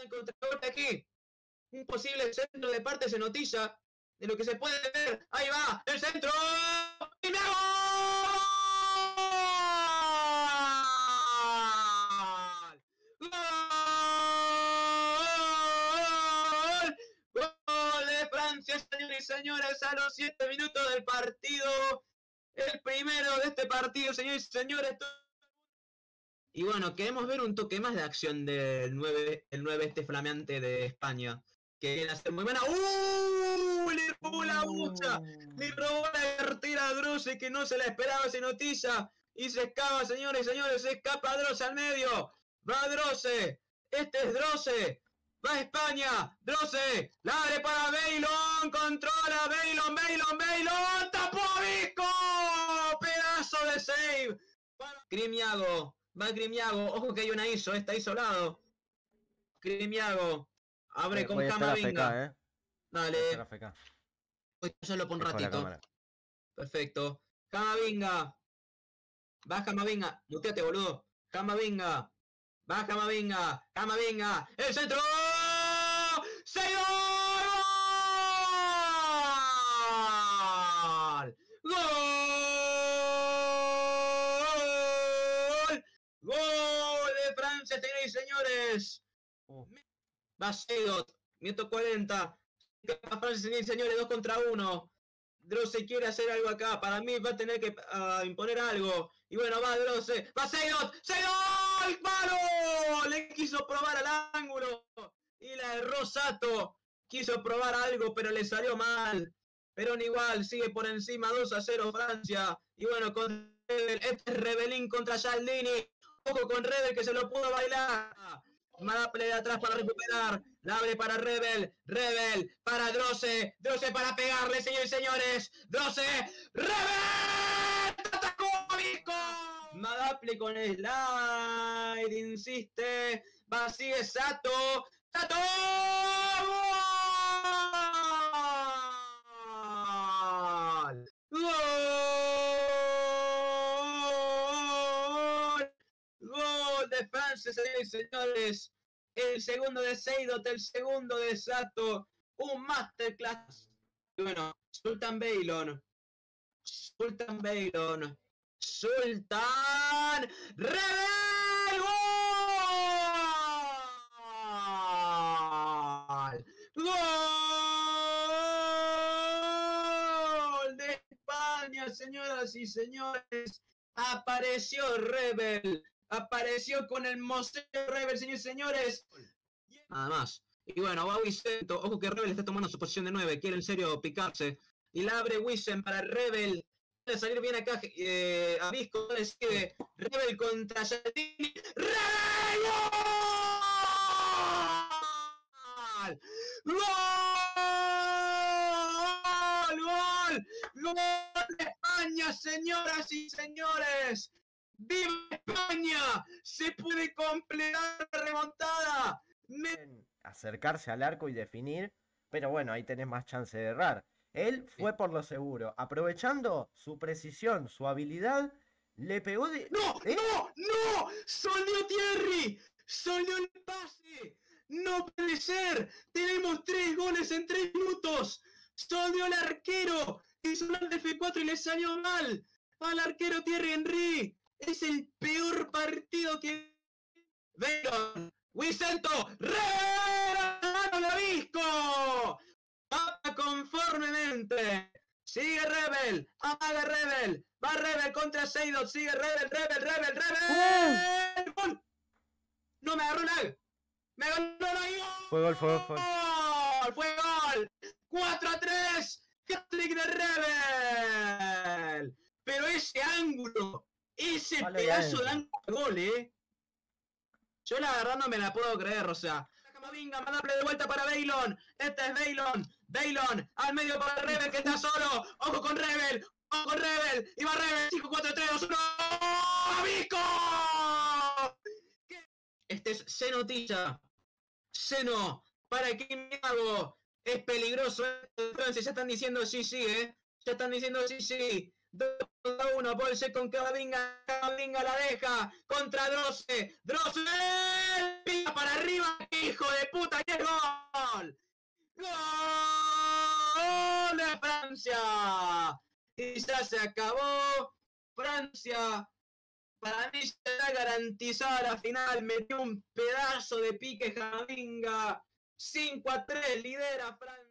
el contragolpe aquí. Un posible centro de parte se noticia de lo que se puede ver. Ahí va, el centro. ¡Y señores y señores, a los 7 minutos del partido! El primero de este partido, señores y señores. Y bueno, queremos ver un toque más de acción del 9, el 9 este flameante de España. Que viene a ser muy buena. ¡Uh! Le robó la bucha. Le robó la cartera a Drose que no se la esperaba esa noticia. Y se escapa, señores y señores. Se escapa Drose al medio. Va Drose. Este es Drose. Va España. Drose. La abre para Bailon. Controla Bailon. Bailon. Bailon. Tapó a Visco. Pedazo de save. Crimiago. Va Crimiago. Ojo que hay una ISO. Está isolado. Crimiago. Abre Eh, con Camavinga. Eh. Voy a Dale. Voy solo por un ratito. Perfecto. Camavinga. Va Camavinga. Muteate, boludo. Camavinga. Va Camavinga. Camavinga. El centro. Francia, señores y señores! Uh, Va Seidot, minuto 40. Va Francia, señores y señores, 2 contra 1. Drosse quiere hacer algo acá. Para mí va a tener que ah, imponer algo. Y bueno, va Drosse. ¡Va Seidot! ¡Seidot! ¡Palo! Le quiso probar al ángulo. Y la erró Sato. Quiso probar algo, pero le salió mal. Pero igual, sigue por encima 2 a 0 Francia. Y bueno, con este es Rebelín contra Gialdini. Con Rebel que se lo pudo bailar. Madaple de atrás para recuperar. La abre para Rebel. Rebel para Drosse. Drosse para pegarle, señores y señores. Drosse. Rebel. ¡Atacó! Madaple con el slide. Insiste. Va, sigue Sato. ¡Sato! ¡Gol! Gol de Francia, señores y señores. El segundo de Seidot, el segundo de Sato. Un masterclass. Bueno, Sultan Bailon. Sultan Bailon. Sultan Rebel. ¡Gol! ¡Gol de España, señoras y señores! Apareció Rebel. Apareció con el Museo Rebel, señores y señores. Nada más. Y bueno, va Vicento. Ojo que Rebel está tomando su posición de 9. Quiere en serio picarse. Y la abre Wisen para Rebel. Puede salir bien acá eh, a Visco. Rebel contra. ¡Rebel! ¡Gol! ¡Gol! ¡Gol! ¡Gol de España, señoras y señores! ¡Viva España! ¡Se puede completar la remontada! Me- acercarse al arco y definir, pero bueno, ahí tenés más chance de errar. Él fue por lo seguro, aprovechando su precisión, su habilidad, le pegó de... ¡No! ¿Eh? ¡No! ¡No! ¡Solió Thierry! ¡Solió el pase! ¡No puede ser! ¡Tenemos tres goles en tres minutos! ¡Solió el arquero! Hizo un de F4 y le salió mal. Al arquero Thierry Henry. Es el peor partido que. Veron. Vicento. ¡Rebel! la Visco! Va conformemente. Sigue Rebel. Haga Rebel. Va Rebel contra Seidot. Sigue Rebel, Rebel, Rebel, Rebel. ¡Gol! No me agarró lag. Me agarró lag. Fue gol, fue gol, fue. ¡Gol! ¡Fue gol! ¡4 a 3! ¡Hat-trick de Rebel! Pero ese ángulo, ese Palo de pedazo de ángulo de gol, ¿eh? Yo la verdad no me la puedo creer, o sea. Camavinga, mandable de vuelta para Bailon. Este es Bailon. Bailon, al medio para Rebel que está solo. Ojo con Rebel. Ojo con Rebel. Y va Rebel. 5, 4, 3, 2, 1. ¡Vico! Este es Zenotilla. Seno. ¿Para qué me hago? Es peligroso. Francia, ya están diciendo sí, sí, ¿eh? Ya están diciendo sí, sí. 2 a 1, Bolse con Camavinga, Camavinga la deja contra Drosse, pica para arriba, hijo de puta! ¡Y es gol! ¡Gol de Francia! Y ya se acabó. Francia, para mí ya está garantizada la final. Metió un pedazo de pique Jaminga. 5 a 3 lidera Francia.